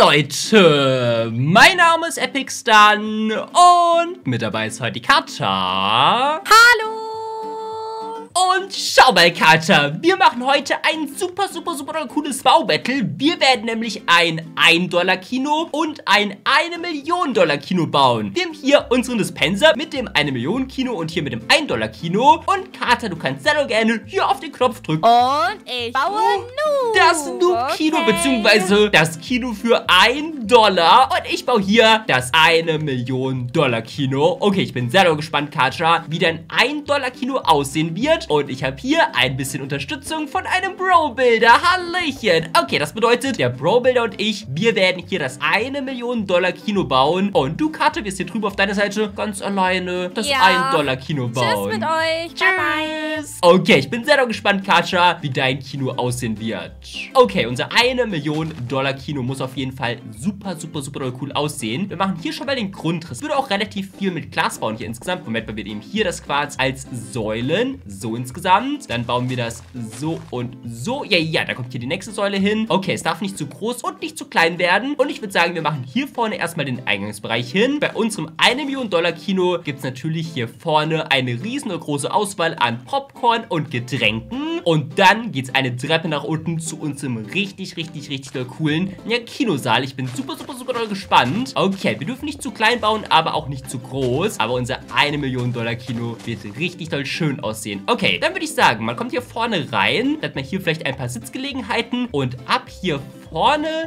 Leute, mein Name ist Epic Stun und mit dabei ist heute die Katja. Hallo! Und schau mal, Kater, wir machen heute ein super, super, super cooles Baubattle. Wir werden nämlich ein 1-Dollar-Kino und ein 1-Million-Dollar-Kino bauen. Wir hier unseren Dispenser mit dem 1-Millionen-Kino und hier mit dem 1-Dollar-Kino. Und Kater, du kannst sehr gerne hier auf den Knopf drücken. Und ich baue Noob. Das Noob-Kino, Okay. beziehungsweise das Kino für 1 Dollar. Und ich baue hier das 1 Million Dollar Kino. Okay, ich bin sehr gespannt, Katja, wie dein 1 Dollar Kino aussehen wird. Und ich habe hier ein bisschen Unterstützung von einem Bro-Builder. Hallöchen. Okay, das bedeutet, der Bro-Builder und ich, wir werden hier das 1 Million Dollar Kino bauen. Und du, Katja, wirst hier drüben auf deiner Seite ganz alleine das Ja. 1 Dollar Kino bauen. Tschüss mit euch. Bye, bye. Okay, ich bin sehr gespannt, Katja, wie dein Kino aussehen wird. Okay, unser 1 Million Dollar Kino muss auf jeden Fall super, super, super cool aussehen. Wir machen hier schon mal den Grundriss. Würde auch relativ viel mit Glas bauen hier insgesamt. Moment, weil wir nehmen hier das Quarz als Säulen. So insgesamt. Dann bauen wir das so und so. Ja, ja, da kommt hier die nächste Säule hin. Okay, es darf nicht zu groß und nicht zu klein werden. Und ich würde sagen, wir machen hier vorne erstmal den Eingangsbereich hin. Bei unserem 1 Million Dollar Kino gibt es natürlich hier vorne eine riesengroße Auswahl an Popcorn und Getränken. Und dann geht es eine Treppe nach unten zu unserem richtig, richtig, richtig doll coolen ja, Kinosaal. Ich bin super, super, super doll gespannt. Okay, wir dürfen nicht zu klein bauen, aber auch nicht zu groß. Aber unser 1 Million Dollar Kino wird richtig doll schön aussehen. Okay, dann würde ich sagen, man kommt hier vorne rein. Hat man hier vielleicht ein paar Sitzgelegenheiten. Und ab hier vorne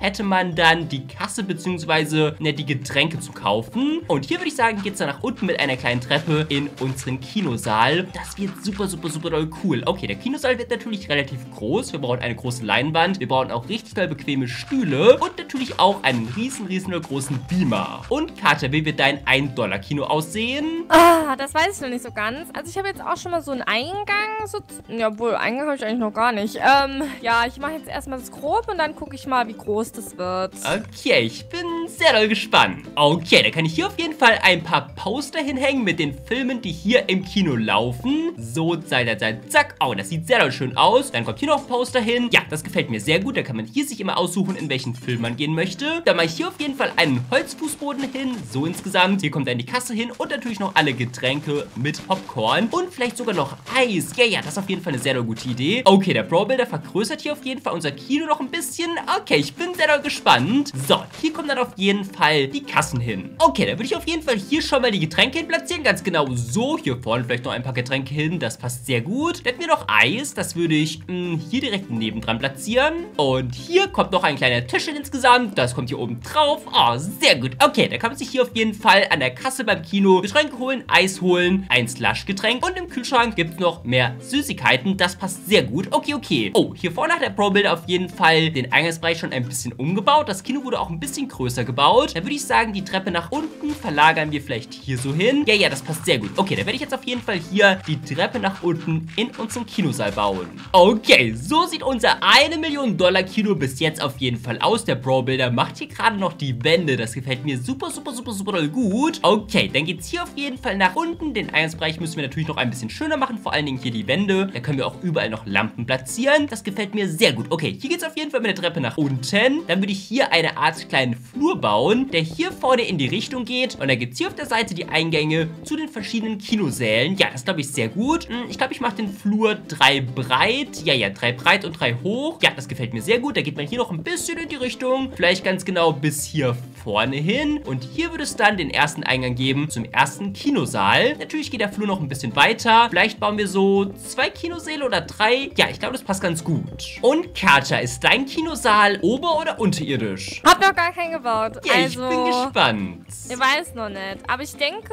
hätte man dann die Kasse bzw. Ne, die Getränke zu kaufen. Und hier würde ich sagen, geht es dann nach unten mit einer kleinen Treppe in unseren Kinosaal. Das wird super, super, super doll cool. Okay, der Kinosaal wird natürlich relativ groß. Wir brauchen eine große Leinwand. Wir brauchen auch richtig doll bequeme Stühle. Und natürlich auch einen riesen, riesen großen Beamer. Und Katja, wie wird dein 1-Dollar-Kino aussehen? Ah, das weiß ich noch nicht so ganz. Also ich habe jetzt auch schon mal so einen Eingang. So ja, wohl, Eingang habe ich eigentlich noch gar nicht. Ähm, ja, ich mache jetzt erstmal das grob und dann gucke ich mal, wie groß das wird. Okay, ich bin sehr doll gespannt. Okay, da kann ich hier auf jeden Fall ein paar Poster hinhängen mit den Filmen, die hier im Kino laufen. So, zack, zack, zack, zack. Oh, das sieht sehr doll schön aus. Dann kommt hier noch ein Poster hin. Ja, das gefällt mir sehr gut. Da kann man hier sich immer aussuchen, in welchen Film man gehen möchte. Dann mache ich hier auf jeden Fall einen Holzfußboden hin. So insgesamt. Hier kommt dann die Kasse hin und natürlich noch alle Getränke mit Popcorn. Und vielleicht sogar noch Eis. Ja, ja, das ist auf jeden Fall eine sehr doll gute Idee. Okay, der Pro-Builder vergrößert hier auf jeden Fall unser Kino noch ein bisschen. Okay, ich bin sehr gespannt. So, hier kommen dann auf jeden Fall die Kassen hin. Okay, dann würde ich auf jeden Fall hier schon mal die Getränke hin platzieren. Ganz genau so. Hier vorne vielleicht noch ein paar Getränke hin. Das passt sehr gut. Dann hätten wir noch Eis. Das würde ich mh, hier direkt nebendran platzieren. Und hier kommt noch ein kleiner Tisch insgesamt. Das kommt hier oben drauf. Oh, sehr gut. Okay, dann kann man sich hier auf jeden Fall an der Kasse beim Kino Getränke holen, Eis holen, ein Slush-Getränk. Und im Kühlschrank gibt es noch mehr Süßigkeiten. Das passt sehr gut. Okay, okay. Oh, hier vorne hat der Pro-Builder auf jeden Fall den Eingangsbereich schon ein bisschen umgebaut. Das Kino wurde auch ein bisschen größer gebaut. Da würde ich sagen, die Treppe nach unten verlagern wir vielleicht hier so hin. Ja, ja, das passt sehr gut. Okay, dann werde ich jetzt auf jeden Fall hier die Treppe nach unten in unseren Kinosaal bauen. Okay, so sieht unser 1 Million Dollar Kino bis jetzt auf jeden Fall aus. Der Pro-Builder macht hier gerade noch die Wände. Das gefällt mir super, super, super, super doll gut. Okay, dann geht es hier auf jeden Fall nach unten. Den Eingangsbereich müssen wir natürlich noch ein bisschen schöner machen. Vor allen Dingen hier die Wände. Da können wir auch überall noch Lampen platzieren. Das gefällt mir sehr gut. Okay, hier geht es auf jeden Fall mit der Treppe nach unten. Dann würde ich hier eine Art kleinen Flur bauen, der hier vorne in die Richtung geht. Und dann gibt es hier auf der Seite die Eingänge zu den verschiedenen Kinosälen. Ja, das glaube ich sehr gut. Hm, Ich glaube, ich mache den Flur drei breit. Ja, ja, drei breit und drei hoch. Ja, das gefällt mir sehr gut. Da geht man hier noch ein bisschen in die Richtung. Vielleicht ganz genau bis hier vorne hin. Und hier würde es dann den ersten Eingang geben zum ersten Kinosaal. Natürlich geht der Flur noch ein bisschen weiter. Vielleicht bauen wir so zwei Kinosäle oder drei. Ja, ich glaube, das passt ganz gut. Und Katja, ist dein Kinosaal ober- oder unterirdisch? Hab noch gar keinen gebaut. Ja, also, ich bin gespannt. Ich weiß noch nicht. Aber ich denke.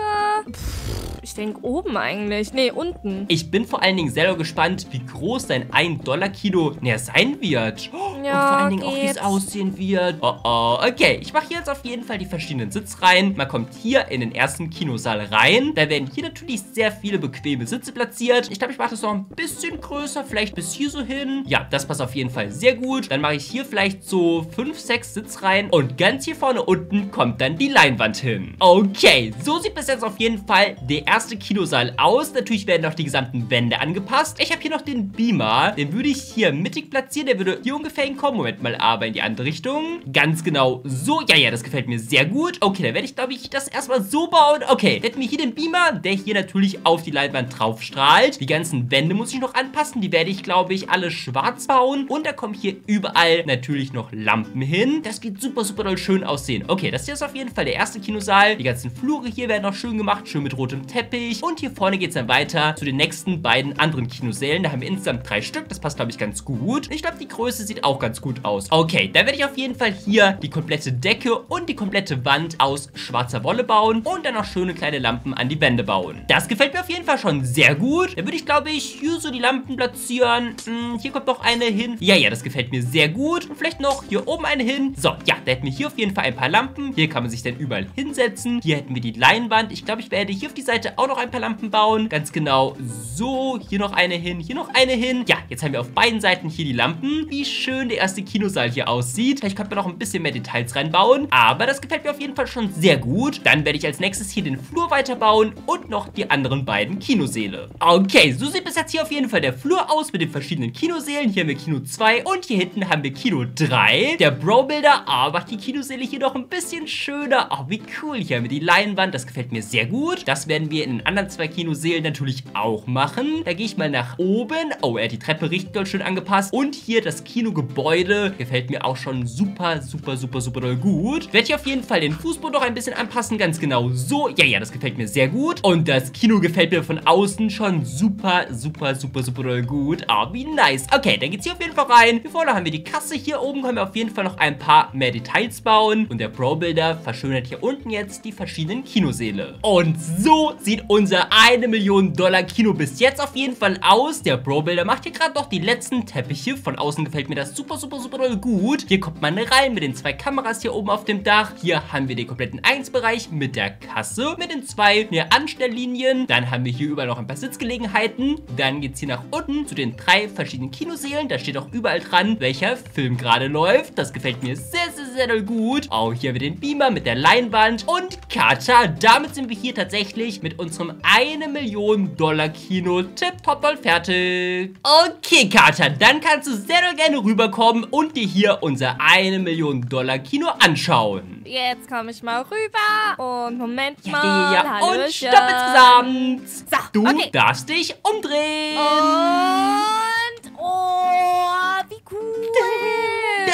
Pff, ich denke oben eigentlich. Nee, unten. Ich bin vor allen Dingen selber gespannt, wie groß dein 1-Dollar-Kino näher sein wird. Oh, und Ja, vor allen Dingen auch, wie es aussehen wird. Oh, oh. Okay, ich mache hier jetzt auf jeden Fall die verschiedenen Sitzreihen. Man kommt hier in den ersten Kinosaal rein. Da werden hier natürlich sehr viele bequeme Sitze platziert. Ich glaube, ich mache das noch ein bisschen größer. Vielleicht bis hier so hin. Ja, das passt auf jeden Fall sehr gut. Dann mache ich hier vielleicht so 5, 6 Sitzreihen. Und ganz hier vorne unten kommt dann die Leinwand hin. Okay, so sieht bis jetzt auf jeden Fall der erste erste Kinosaal aus. Natürlich werden noch die gesamten Wände angepasst. Ich habe hier noch den Beamer. Den würde ich hier mittig platzieren. Der würde hier ungefähr hinkommen. Moment mal, aber in die andere Richtung. Ganz genau so. Ja, ja, das gefällt mir sehr gut. Okay, dann werde ich, glaube ich, das erstmal so bauen. Okay, hätten wir hier den Beamer, der hier natürlich auf die Leinwand drauf strahlt. Die ganzen Wände muss ich noch anpassen. Die werde ich, glaube ich, alle schwarz bauen. Und da kommen hier überall natürlich noch Lampen hin. Das wird super, super doll schön aussehen. Okay, das hier ist auf jeden Fall der erste Kinosaal. Die ganzen Flure hier werden noch schön gemacht. Schön mit rotem Teppich. Und hier vorne geht es dann weiter zu den nächsten beiden anderen Kinosälen. Da haben wir insgesamt drei Stück. Das passt, glaube ich, ganz gut. Ich glaube, die Größe sieht auch ganz gut aus. Okay, dann werde ich auf jeden Fall hier die komplette Decke und die komplette Wand aus schwarzer Wolle bauen und dann noch schöne kleine Lampen an die Wände bauen. Das gefällt mir auf jeden Fall schon sehr gut. Dann würde ich, glaube ich, hier so die Lampen platzieren. Hm, hier kommt noch eine hin. Ja, ja, das gefällt mir sehr gut. Und vielleicht noch hier oben eine hin. So, ja, da hätten wir hier auf jeden Fall ein paar Lampen. Hier kann man sich dann überall hinsetzen. Hier hätten wir die Leinwand. Ich glaube, ich werde hier auf die Seite auch noch ein paar Lampen bauen. Ganz genau so. Hier noch eine hin, hier noch eine hin. Ja, jetzt haben wir auf beiden Seiten hier die Lampen. Wie schön der erste Kinosaal hier aussieht. Vielleicht könnte man noch ein bisschen mehr Details reinbauen. Aber das gefällt mir auf jeden Fall schon sehr gut. Dann werde ich als nächstes hier den Flur weiterbauen und noch die anderen beiden Kinosäle. Okay, so sieht bis jetzt hier auf jeden Fall der Flur aus mit den verschiedenen Kinosälen. Hier haben wir Kino 2 und hier hinten haben wir Kino 3. Der Bro-Builder aber macht die Kinosäle hier noch ein bisschen schöner. Oh, wie cool. Hier haben wir die Leinwand. Das gefällt mir sehr gut. Das werden wir in den anderen zwei Kinosälen natürlich auch machen. Da gehe ich mal nach oben. Oh, er hat die Treppe richtig doll schön angepasst. Und hier das Kinogebäude gefällt mir auch schon super, super, super, super doll gut. Ich werde hier auf jeden Fall den Fußboden noch ein bisschen anpassen. Ganz genau so. Ja, ja, das gefällt mir sehr gut. Und das Kino gefällt mir von außen schon super, super, super, super doll gut. Ah, wie nice. Okay, dann geht's hier auf jeden Fall rein. Hier vorne haben wir die Kasse. Hier oben können wir auf jeden Fall noch ein paar mehr Details bauen. Und der Pro-Builder verschönert hier unten jetzt die verschiedenen Kinosäle. Und so sieht unser 1 Million Dollar Kino bis jetzt auf jeden Fall aus. Der Pro-Builder macht hier gerade noch die letzten Teppiche. Von außen gefällt mir das super, super, super doll gut. Hier kommt man rein mit den zwei Kameras hier oben auf dem Dach. Hier haben wir den kompletten 1-Bereich mit der Kasse, mit den zwei ja, Anstelllinien. Dann haben wir hier überall noch ein paar Sitzgelegenheiten. Dann geht es hier nach unten zu den drei verschiedenen Kinosälen. Da steht auch überall dran, welcher Film gerade läuft. Das gefällt mir sehr, sehr, sehr doll gut. Auch hier haben wir den Beamer mit der Leinwand. Und Kata, damit sind wir hier tatsächlich mit unserem 1 Million Dollar Kino tipptopp doll fertig. Okay, Kata, dann kannst du sehr doll gerne rüberkommen und dir hier unser 1 Million Dollar Kino anschauen. Jetzt komme ich mal rüber. Und Moment mal. ja, ja. Und stopp insgesamt. So, Du okay. darfst dich umdrehen. Und.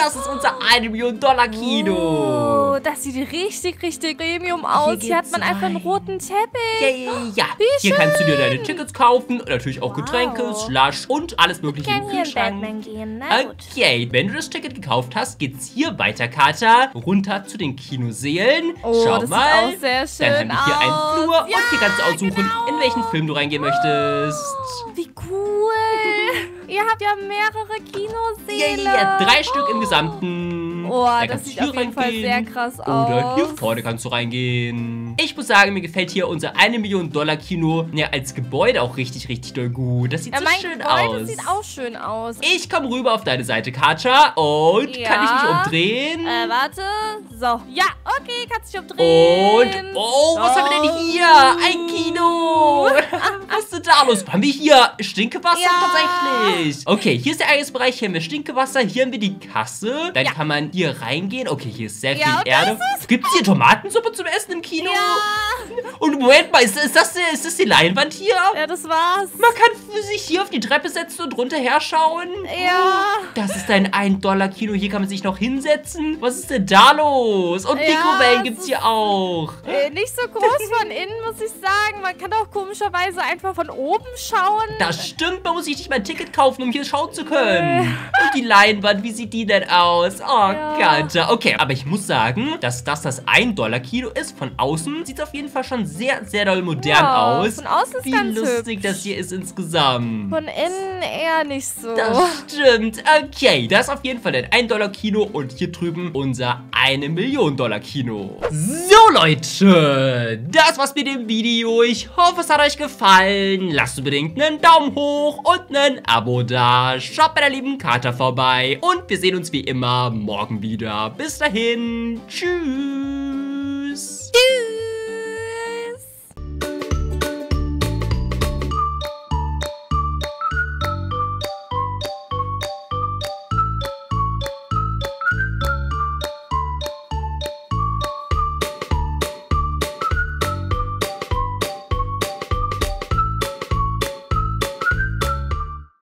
Das ist unser 1 Million Dollar Kino. Oh, das sieht richtig, richtig Premium aus. Hier, hat geht's man einfach einen rein. roten Teppich. Ja, ja, ja. Wie Hier kannst du dir schön. deine Tickets kaufen und natürlich auch Wow. Getränke, Slush und alles mögliche Ich im hier Kühlschrank. Batman gehen. Na gut. Okay, wenn du das Ticket gekauft hast, geht's hier weiter, Kater, runter zu den Kinosälen. Oh, Schau das mal. sieht auch sehr schön Dann haben wir hier einen aus. Flur Ja, und hier kannst du aussuchen, genau. in welchen Film du reingehen möchtest. Wie cool. Ihr habt ja mehrere Kinosäle. ja, ja, drei Stück im Gesamten. Oh, Da das du sieht auf jeden Fall reingehen. sehr krass Oder hier aus. vorne kannst du reingehen. Ich muss sagen, mir gefällt hier unser 1 Million Dollar Kino ja, als Gebäude auch richtig, richtig doll gut. Das sieht Ja, so schön Gebäude aus. sieht auch schön aus. Ich komme rüber auf deine Seite, Katja. Und Ja. kann ich mich umdrehen? Äh, warte. So. Ja, okay, kannst dich umdrehen. Und, oh, was haben wir denn hier? Ein Kino. was ist denn da los? Haben wir hier Stinkewasser Ja. tatsächlich? Okay, hier ist der Eingangsbereich. Hier haben wir Stinkewasser. Hier haben wir die Kasse. Dann Ja. kann man hier reingehen. Okay, hier ist sehr Ja, viel Erde. Gibt es hier Tomatensuppe zum Essen im Kino? Ja. Und Moment mal, ist, ist, das, ist das die Leinwand hier? Ja, das war's. Man kann sich hier auf die Treppe setzen und runter herschauen. Ja. Das ist ein 1-Dollar-Kino. Hier kann man sich noch hinsetzen. Was ist denn da los? Und Ja, Mikrowellen es gibt's hier auch. Äh, nicht so groß von innen, muss ich sagen. Man kann auch komischerweise einfach von oben schauen. Das stimmt, man muss sich nicht mal ein Ticket kaufen, um hier schauen zu können. Und die Leinwand, wie sieht die denn aus? Oh Ja. Gott. Okay, aber ich muss sagen, dass das das 1-Dollar-Kino ist. Von außen sieht es auf jeden Fall schon sehr, sehr doll modern Ja, aus. von außen ist Wie ganz lustig hübsch. das hier ist insgesamt. Von innen eher nicht so. Das stimmt. Okay, das ist auf jeden Fall ein 1-Dollar-Kino und hier drüben unser 1 Million-Dollar-Kino. So, Leute, das war's mit dem Video. Ich hoffe, es hat euch gefallen. Lasst unbedingt einen Daumen hoch und ein Abo da. Schaut bei der lieben Kater vorbei und wir sehen uns wie immer morgen wieder. Bis dahin. Tschüss. Tschüss.